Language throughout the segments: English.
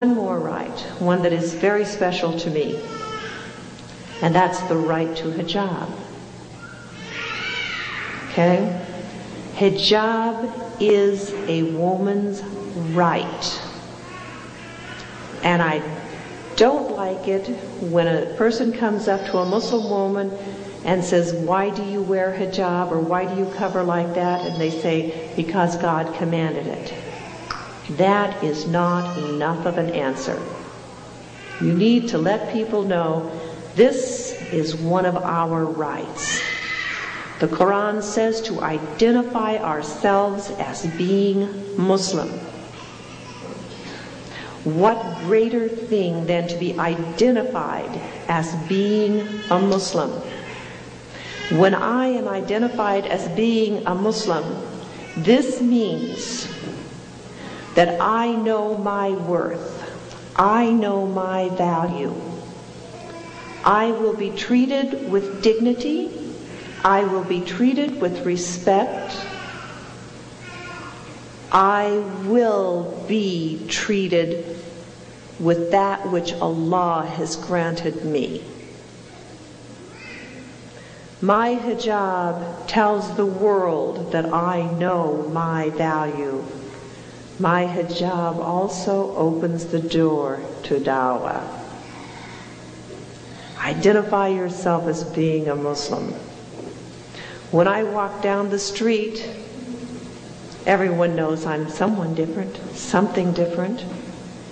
one more right, one that is very special to me, and that's the right to hijab. Okay? Hijab is a woman's right. And I don't like it when a person comes up to a Muslim woman and says, Why do you wear hijab or why do you cover like that? And they say, Because God commanded it. That is not enough of an answer. You need to let people know this is one of our rights. The Quran says to identify ourselves as being Muslim. What greater thing than to be identified as being a Muslim? When I am identified as being a Muslim, this means that I know my worth. I know my value. I will be treated with dignity. I will be treated with respect. I will be treated with that which Allah has granted me. My hijab tells the world that I know my value. My hijab also opens the door to dawah. Identify yourself as being a Muslim. When I walk down the street, everyone knows I'm someone different, something different,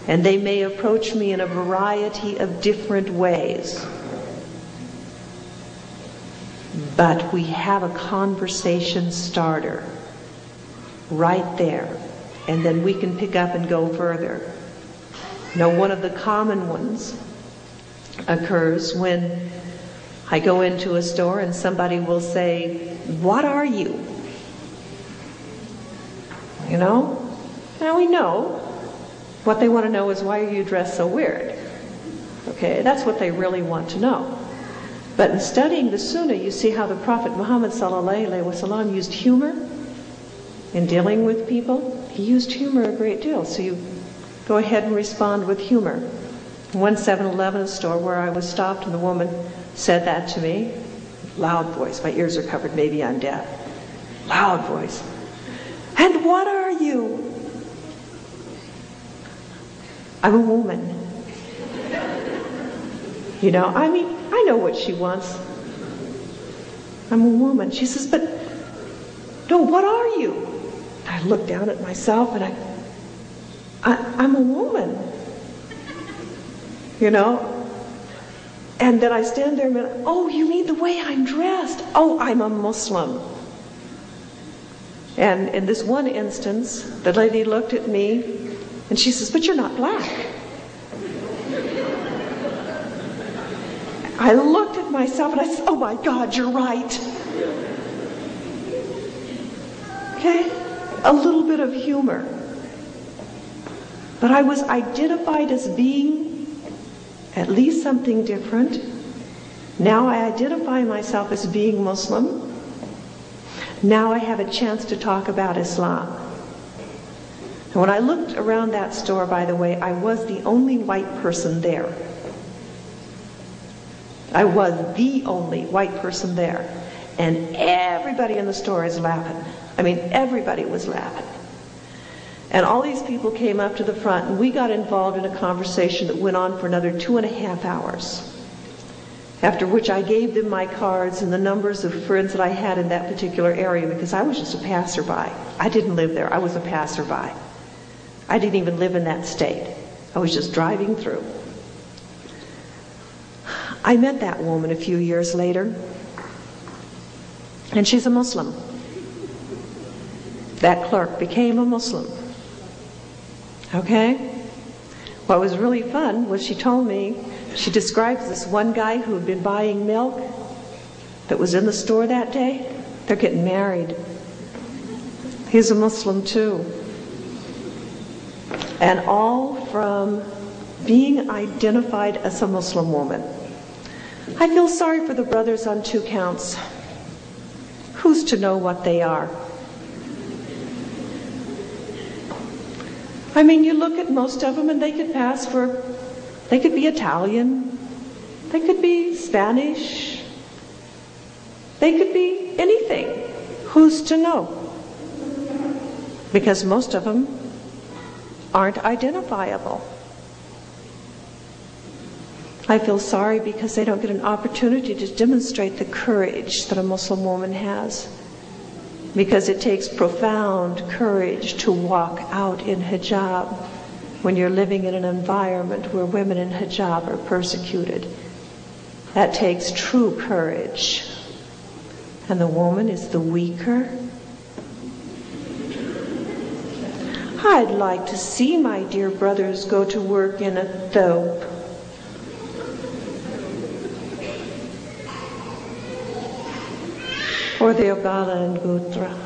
and they may approach me in a variety of different ways. But we have a conversation starter right there and then we can pick up and go further. Now, one of the common ones occurs when I go into a store and somebody will say, What are you? You know? Now we know. What they want to know is, Why are you dressed so weird? Okay, that's what they really want to know. But in studying the Sunnah, you see how the Prophet Muhammad used humor in dealing with people. He used humor a great deal, so you go ahead and respond with humor. One 7 Eleven store where I was stopped, and the woman said that to me. Loud voice. My ears are covered. Maybe I'm deaf. Loud voice. And what are you? I'm a woman. You know, I mean, I know what she wants. I'm a woman. She says, but no, what are you? I look down at myself and I, I am a woman. You know? And then I stand there and, oh, you mean the way I'm dressed? Oh, I'm a Muslim. And in this one instance, the lady looked at me and she says, but you're not black. I looked at myself and I said, oh my God, you're right. Okay? A little bit of humor. But I was identified as being at least something different. Now I identify myself as being Muslim. Now I have a chance to talk about Islam. And when I looked around that store, by the way, I was the only white person there. I was the only white person there. And everybody in the store is laughing. I mean, everybody was laughing. And all these people came up to the front, and we got involved in a conversation that went on for another two and a half hours. After which I gave them my cards and the numbers of friends that I had in that particular area because I was just a passerby. I didn't live there, I was a passerby. I didn't even live in that state. I was just driving through. I met that woman a few years later, and she's a Muslim that clerk became a Muslim. Okay? What was really fun was she told me, she describes this one guy who had been buying milk that was in the store that day. They're getting married. He's a Muslim too. And all from being identified as a Muslim woman. I feel sorry for the brothers on two counts. Who's to know what they are? I mean, you look at most of them and they could pass for, they could be Italian, they could be Spanish, they could be anything. Who's to know? Because most of them aren't identifiable. I feel sorry because they don't get an opportunity to demonstrate the courage that a Muslim woman has. Because it takes profound courage to walk out in hijab when you're living in an environment where women in hijab are persecuted. That takes true courage. And the woman is the weaker. I'd like to see my dear brothers go to work in a thobe. Or the Ogala and Gutra.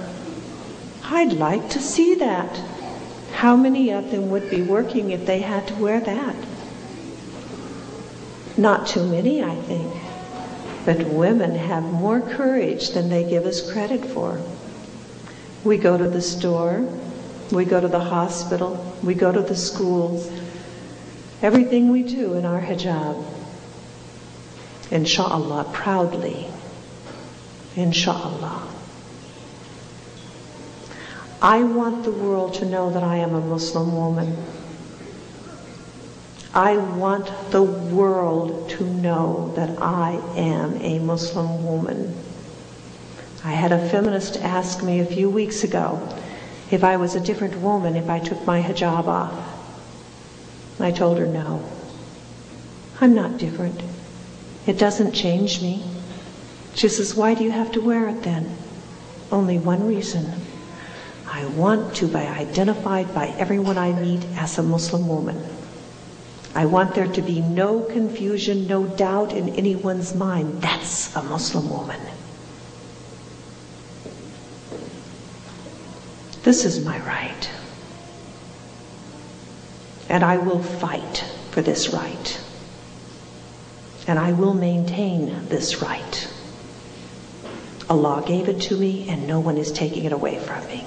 I'd like to see that. How many of them would be working if they had to wear that? Not too many, I think. But women have more courage than they give us credit for. We go to the store, we go to the hospital, we go to the schools. Everything we do in our hijab, inshallah, proudly, inshallah. I want the world to know that I am a Muslim woman. I want the world to know that I am a Muslim woman. I had a feminist ask me a few weeks ago if I was a different woman if I took my hijab off. I told her no. I'm not different. It doesn't change me. She says, Why do you have to wear it then? Only one reason. I want to be identified by everyone I meet as a Muslim woman. I want there to be no confusion, no doubt in anyone's mind. That's a Muslim woman. This is my right. And I will fight for this right. And I will maintain this right. Allah gave it to me, and no one is taking it away from me.